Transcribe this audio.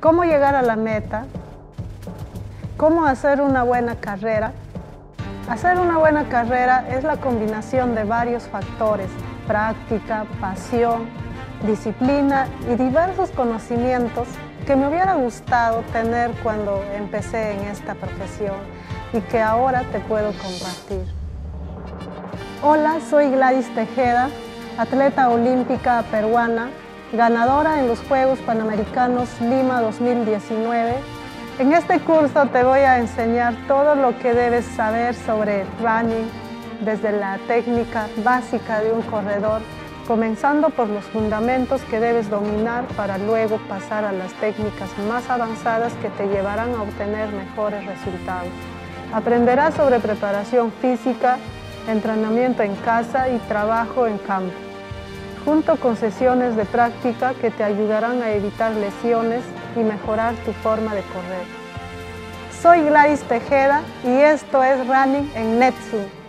cómo llegar a la meta, cómo hacer una buena carrera. Hacer una buena carrera es la combinación de varios factores, práctica, pasión, disciplina y diversos conocimientos que me hubiera gustado tener cuando empecé en esta profesión y que ahora te puedo compartir. Hola, soy Gladys Tejeda, atleta olímpica peruana, ganadora en los Juegos Panamericanos Lima 2019. En este curso te voy a enseñar todo lo que debes saber sobre running, desde la técnica básica de un corredor comenzando por los fundamentos que debes dominar para luego pasar a las técnicas más avanzadas que te llevarán a obtener mejores resultados. Aprenderás sobre preparación física, entrenamiento en casa y trabajo en campo, junto con sesiones de práctica que te ayudarán a evitar lesiones y mejorar tu forma de correr. Soy Gladys Tejeda y esto es Running en Netsu.